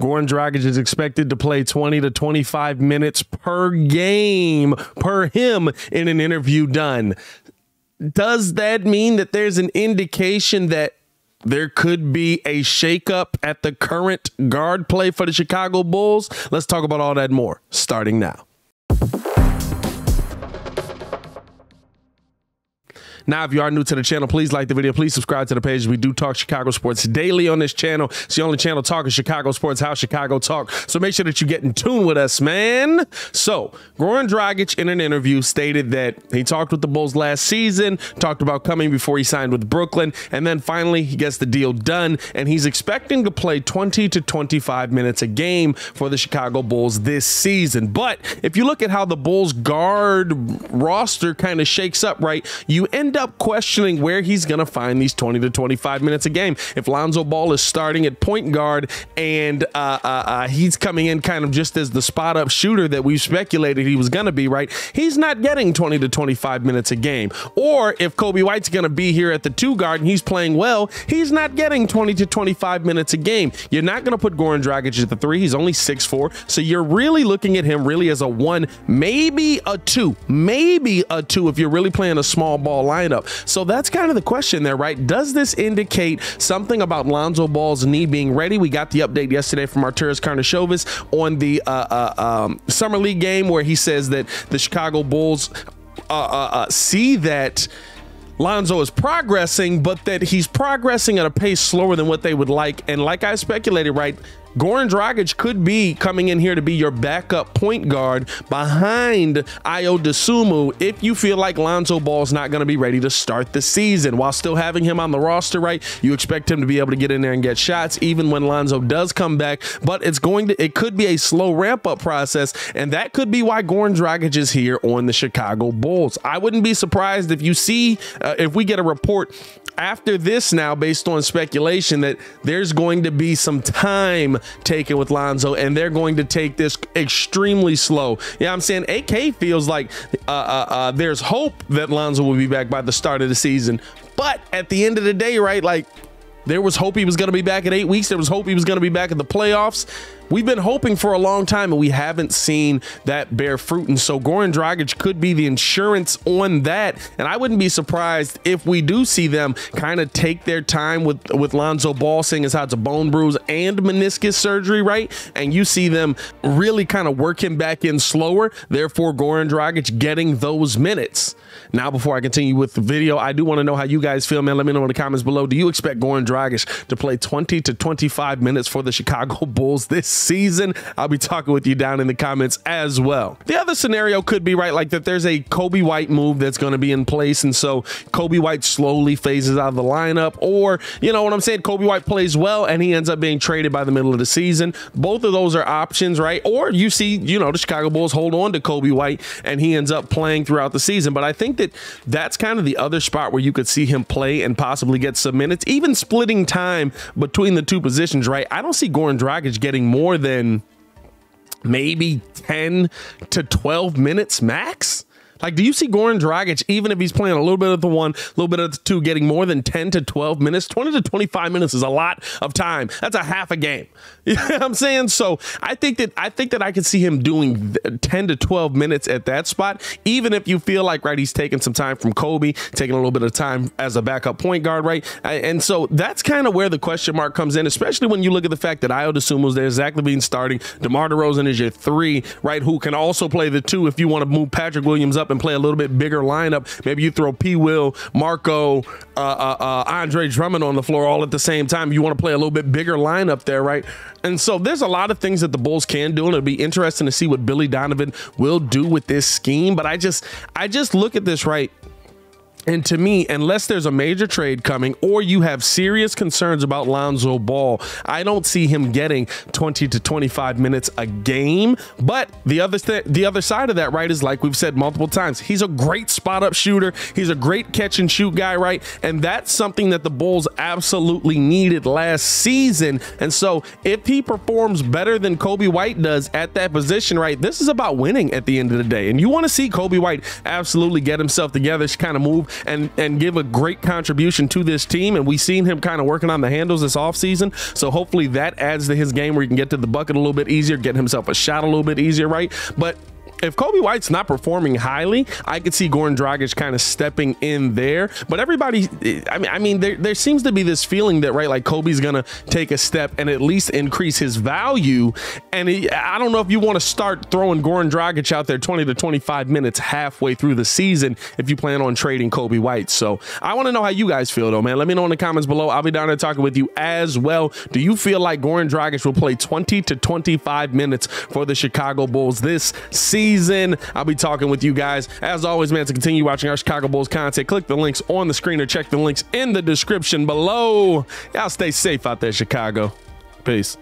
Goran Dragic is expected to play 20 to 25 minutes per game per him in an interview done. Does that mean that there's an indication that there could be a shakeup at the current guard play for the Chicago Bulls? Let's talk about all that more starting now. Now, if you are new to the channel, please like the video. Please subscribe to the page. We do talk Chicago sports daily on this channel. It's the only channel talking Chicago sports, how Chicago talk. So make sure that you get in tune with us, man. So, Goran Dragic in an interview stated that he talked with the Bulls last season, talked about coming before he signed with Brooklyn, and then finally he gets the deal done, and he's expecting to play 20 to 25 minutes a game for the Chicago Bulls this season. But if you look at how the Bulls guard roster kind of shakes up, right, you end up questioning where he's going to find these 20 to 25 minutes a game. If Lonzo Ball is starting at point guard and uh, uh, uh, he's coming in kind of just as the spot up shooter that we speculated he was going to be, right? He's not getting 20 to 25 minutes a game. Or if Coby White's going to be here at the two guard and he's playing well, he's not getting 20 to 25 minutes a game. You're not going to put Goran Dragic at the three. He's only six four, So you're really looking at him really as a one, maybe a two, maybe a two if you're really playing a small ball line lineup. So that's kind of the question there, right? Does this indicate something about Lonzo Ball's knee being ready? We got the update yesterday from Arturas Karnisovas on the uh, uh, um, Summer League game where he says that the Chicago Bulls uh, uh, uh see that Lonzo is progressing, but that he's progressing at a pace slower than what they would like. And like I speculated, right, Goran Dragic could be coming in here to be your backup point guard behind Ayo Dosunmu if you feel like Lonzo Ball's not going to be ready to start the season. While still having him on the roster, right, you expect him to be able to get in there and get shots even when Lonzo does come back. But it's going to, it could be a slow ramp up process, and that could be why Goran Dragic is here on the Chicago Bulls. I wouldn't be surprised if you see, uh, if we get a report after this now, based on speculation, that there's going to be some time taken with Lonzo, and they're going to take this extremely slow. Yeah, I'm saying AK feels like uh, uh, uh, there's hope that Lonzo will be back by the start of the season. But at the end of the day, right, like there was hope he was going to be back in eight weeks. There was hope he was going to be back in the playoffs. We've been hoping for a long time and we haven't seen that bear fruit. And so Goran Dragic could be the insurance on that. And I wouldn't be surprised if we do see them kind of take their time with, with Lonzo Ball, seeing as how it's a bone bruise and meniscus surgery, right? And you see them really kind of work him back in slower. Therefore, Goran Dragic getting those minutes. Now, before I continue with the video, I do want to know how you guys feel, man. Let me know in the comments below. Do you expect Goran Dragic to play 20 to 25 minutes for the Chicago Bulls this season. I'll be talking with you down in the comments as well. The other scenario could be right, like that there's a Coby White move that's going to be in place. And so Coby White slowly phases out of the lineup. Or, you know what I'm saying? Coby White plays well and he ends up being traded by the middle of the season. Both of those are options, right? Or you see, you know, the Chicago Bulls hold on to Coby White and he ends up playing throughout the season. But I think that that's kind of the other spot where you could see him play and possibly get some minutes, even splitting time between the two positions, right? I don't see Goran Dragic getting more more than maybe 10 to 12 minutes max. Like, do you see Goran Dragic, even if he's playing a little bit of the one, a little bit of the two, getting more than 10 to 12 minutes? 20 to 25 minutes is a lot of time. That's a half a game. You know what I'm saying? So I think that I think that I could see him doing 10 to 12 minutes at that spot, even if you feel like right, he's taking some time from Coby, taking a little bit of time as a backup point guard, right? And so that's kind of where the question mark comes in, especially when you look at the fact that Ayo Dosunmu's there, Zach LaVine starting, DeMar DeRozan is your three, right? Who can also play the two if you want to move Patrick Williams up and play a little bit bigger lineup. Maybe you throw P. Will, Marko, uh, uh, uh, Andre Drummond on the floor all at the same time. You want to play a little bit bigger lineup there, right? And so there's a lot of things that the Bulls can do, and it'll be interesting to see what Billy Donovan will do with this scheme. But I just, I just look at this right. And to me, unless there's a major trade coming or you have serious concerns about Lonzo Ball, I don't see him getting 20 to 25 minutes a game. But the other th the other side of that, right, is like we've said multiple times, he's a great spot up shooter. He's a great catch and shoot guy, right? And that's something that the Bulls absolutely needed last season. And so if he performs better than Coby White does at that position, right, this is about winning at the end of the day. And you want to see Coby White absolutely get himself together, kind of move and and give a great contribution to this team. And we've seen him kind of working on the handles this offseason. So hopefully that adds to his game where he can get to the bucket a little bit easier, get himself a shot a little bit easier, right? But if Coby White's not performing highly, I could see Goran Dragic kind of stepping in there. But everybody, I mean, I mean, there, there seems to be this feeling that right, like Coby's gonna take a step and at least increase his value. And I don't know if you want to start throwing Goran Dragic out there 20 to 25 minutes halfway through the season if you plan on trading Coby White. So I want to know how you guys feel though, man. Let me know in the comments below. I'll be down there talking with you as well. Do you feel like Goran Dragic will play 20 to 25 minutes for the Chicago Bulls this season? Season. I'll be talking with you guys. As always, man, to continue watching our Chicago Bulls content, click the links on the screen or check the links in the description below. Y'all stay safe out there, Chicago. Peace.